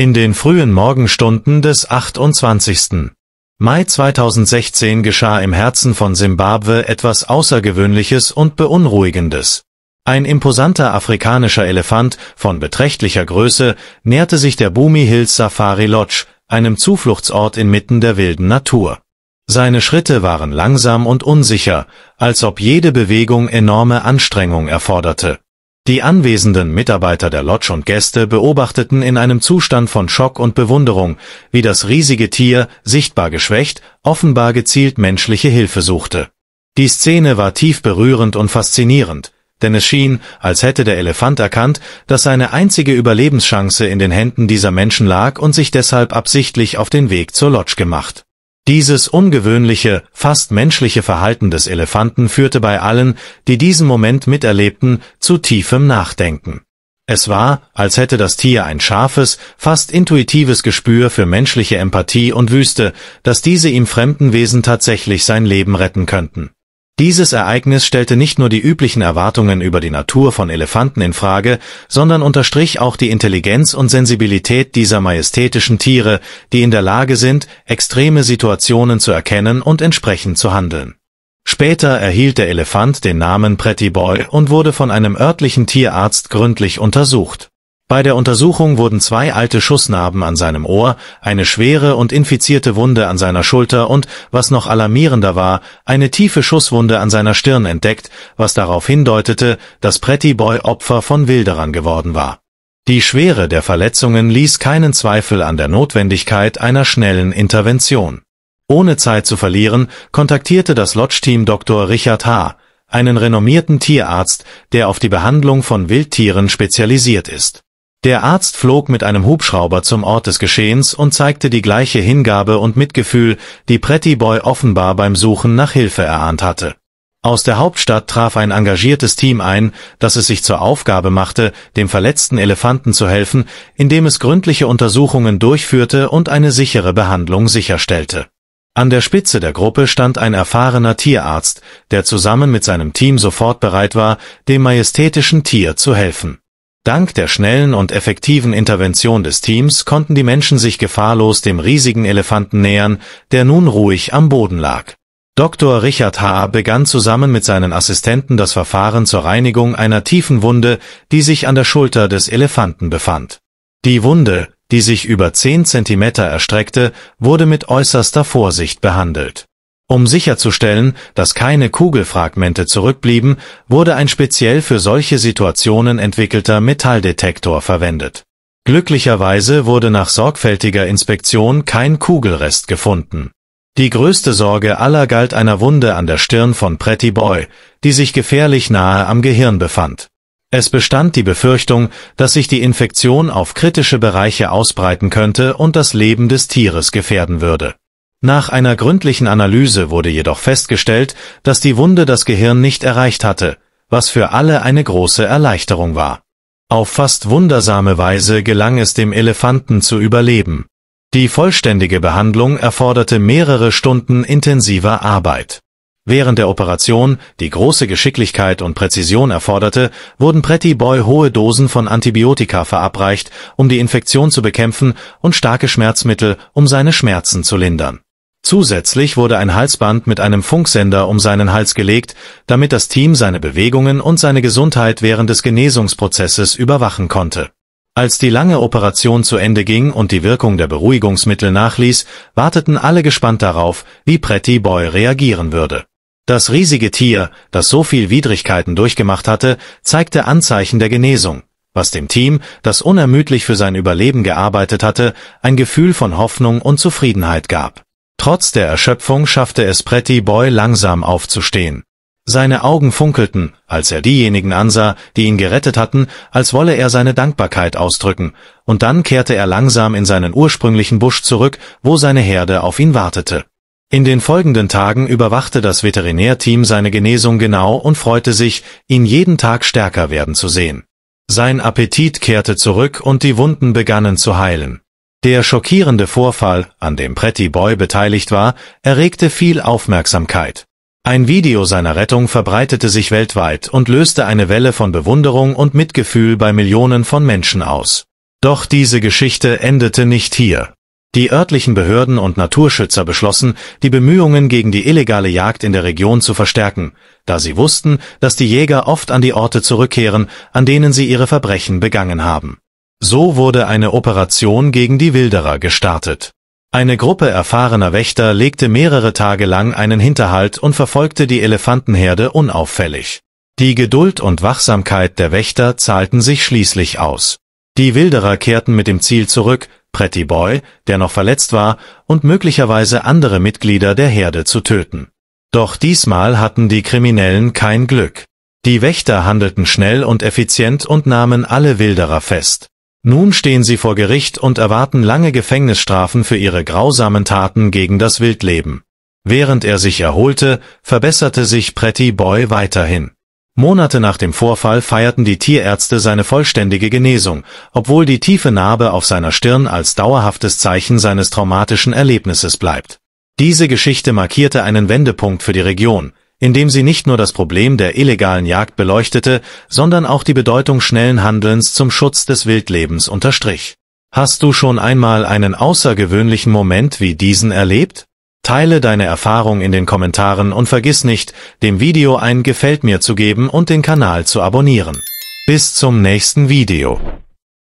In den frühen Morgenstunden des 28. Mai 2016 geschah im Herzen von Simbabwe etwas Außergewöhnliches und Beunruhigendes. Ein imposanter afrikanischer Elefant von beträchtlicher Größe näherte sich der Bumi Hills Safari Lodge, einem Zufluchtsort inmitten der wilden Natur. Seine Schritte waren langsam und unsicher, als ob jede Bewegung enorme Anstrengung erforderte. Die anwesenden Mitarbeiter der Lodge und Gäste beobachteten in einem Zustand von Schock und Bewunderung, wie das riesige Tier, sichtbar geschwächt, offenbar gezielt menschliche Hilfe suchte. Die Szene war tief berührend und faszinierend, denn es schien, als hätte der Elefant erkannt, dass seine einzige Überlebenschance in den Händen dieser Menschen lag und sich deshalb absichtlich auf den Weg zur Lodge gemacht. Dieses ungewöhnliche, fast menschliche Verhalten des Elefanten führte bei allen, die diesen Moment miterlebten, zu tiefem Nachdenken. Es war, als hätte das Tier ein scharfes, fast intuitives Gespür für menschliche Empathie und wüsste, dass diese ihm fremden Wesen tatsächlich sein Leben retten könnten. Dieses Ereignis stellte nicht nur die üblichen Erwartungen über die Natur von Elefanten in Frage, sondern unterstrich auch die Intelligenz und Sensibilität dieser majestätischen Tiere, die in der Lage sind, extreme Situationen zu erkennen und entsprechend zu handeln. Später erhielt der Elefant den Namen Pretty Boy und wurde von einem örtlichen Tierarzt gründlich untersucht. Bei der Untersuchung wurden zwei alte Schussnarben an seinem Ohr, eine schwere und infizierte Wunde an seiner Schulter und, was noch alarmierender war, eine tiefe Schusswunde an seiner Stirn entdeckt, was darauf hindeutete, dass Pretty Boy Opfer von Wilderern geworden war. Die Schwere der Verletzungen ließ keinen Zweifel an der Notwendigkeit einer schnellen Intervention. Ohne Zeit zu verlieren, kontaktierte das Lodge-Team Dr. Richard H., einen renommierten Tierarzt, der auf die Behandlung von Wildtieren spezialisiert ist. Der Arzt flog mit einem Hubschrauber zum Ort des Geschehens und zeigte die gleiche Hingabe und Mitgefühl, die Pretty Boy offenbar beim Suchen nach Hilfe erahnt hatte. Aus der Hauptstadt traf ein engagiertes Team ein, das es sich zur Aufgabe machte, dem verletzten Elefanten zu helfen, indem es gründliche Untersuchungen durchführte und eine sichere Behandlung sicherstellte. An der Spitze der Gruppe stand ein erfahrener Tierarzt, der zusammen mit seinem Team sofort bereit war, dem majestätischen Tier zu helfen. Dank der schnellen und effektiven Intervention des Teams konnten die Menschen sich gefahrlos dem riesigen Elefanten nähern, der nun ruhig am Boden lag. Dr. Richard H. begann zusammen mit seinen Assistenten das Verfahren zur Reinigung einer tiefen Wunde, die sich an der Schulter des Elefanten befand. Die Wunde, die sich über zehn Zentimeter erstreckte, wurde mit äußerster Vorsicht behandelt. Um sicherzustellen, dass keine Kugelfragmente zurückblieben, wurde ein speziell für solche Situationen entwickelter Metalldetektor verwendet. Glücklicherweise wurde nach sorgfältiger Inspektion kein Kugelrest gefunden. Die größte Sorge aller galt einer Wunde an der Stirn von Pretty Boy, die sich gefährlich nahe am Gehirn befand. Es bestand die Befürchtung, dass sich die Infektion auf kritische Bereiche ausbreiten könnte und das Leben des Tieres gefährden würde. Nach einer gründlichen Analyse wurde jedoch festgestellt, dass die Wunde das Gehirn nicht erreicht hatte, was für alle eine große Erleichterung war. Auf fast wundersame Weise gelang es dem Elefanten zu überleben. Die vollständige Behandlung erforderte mehrere Stunden intensiver Arbeit. Während der Operation, die große Geschicklichkeit und Präzision erforderte, wurden Pretty Boy hohe Dosen von Antibiotika verabreicht, um die Infektion zu bekämpfen und starke Schmerzmittel, um seine Schmerzen zu lindern. Zusätzlich wurde ein Halsband mit einem Funksender um seinen Hals gelegt, damit das Team seine Bewegungen und seine Gesundheit während des Genesungsprozesses überwachen konnte. Als die lange Operation zu Ende ging und die Wirkung der Beruhigungsmittel nachließ, warteten alle gespannt darauf, wie Pretty Boy reagieren würde. Das riesige Tier, das so viel Widrigkeiten durchgemacht hatte, zeigte Anzeichen der Genesung, was dem Team, das unermüdlich für sein Überleben gearbeitet hatte, ein Gefühl von Hoffnung und Zufriedenheit gab. Trotz der Erschöpfung schaffte es Pretty Boy langsam aufzustehen. Seine Augen funkelten, als er diejenigen ansah, die ihn gerettet hatten, als wolle er seine Dankbarkeit ausdrücken, und dann kehrte er langsam in seinen ursprünglichen Busch zurück, wo seine Herde auf ihn wartete. In den folgenden Tagen überwachte das Veterinärteam seine Genesung genau und freute sich, ihn jeden Tag stärker werden zu sehen. Sein Appetit kehrte zurück und die Wunden begannen zu heilen. Der schockierende Vorfall, an dem Pretty Boy beteiligt war, erregte viel Aufmerksamkeit. Ein Video seiner Rettung verbreitete sich weltweit und löste eine Welle von Bewunderung und Mitgefühl bei Millionen von Menschen aus. Doch diese Geschichte endete nicht hier. Die örtlichen Behörden und Naturschützer beschlossen, die Bemühungen gegen die illegale Jagd in der Region zu verstärken, da sie wussten, dass die Jäger oft an die Orte zurückkehren, an denen sie ihre Verbrechen begangen haben. So wurde eine Operation gegen die Wilderer gestartet. Eine Gruppe erfahrener Wächter legte mehrere Tage lang einen Hinterhalt und verfolgte die Elefantenherde unauffällig. Die Geduld und Wachsamkeit der Wächter zahlten sich schließlich aus. Die Wilderer kehrten mit dem Ziel zurück, Pretty Boy, der noch verletzt war, und möglicherweise andere Mitglieder der Herde zu töten. Doch diesmal hatten die Kriminellen kein Glück. Die Wächter handelten schnell und effizient und nahmen alle Wilderer fest. Nun stehen sie vor Gericht und erwarten lange Gefängnisstrafen für ihre grausamen Taten gegen das Wildleben. Während er sich erholte, verbesserte sich Pretty Boy weiterhin. Monate nach dem Vorfall feierten die Tierärzte seine vollständige Genesung, obwohl die tiefe Narbe auf seiner Stirn als dauerhaftes Zeichen seines traumatischen Erlebnisses bleibt. Diese Geschichte markierte einen Wendepunkt für die Region, indem sie nicht nur das Problem der illegalen Jagd beleuchtete, sondern auch die Bedeutung schnellen Handelns zum Schutz des Wildlebens unterstrich. Hast du schon einmal einen außergewöhnlichen Moment wie diesen erlebt? Teile deine Erfahrung in den Kommentaren und vergiss nicht, dem Video ein Gefällt mir zu geben und den Kanal zu abonnieren. Bis zum nächsten Video.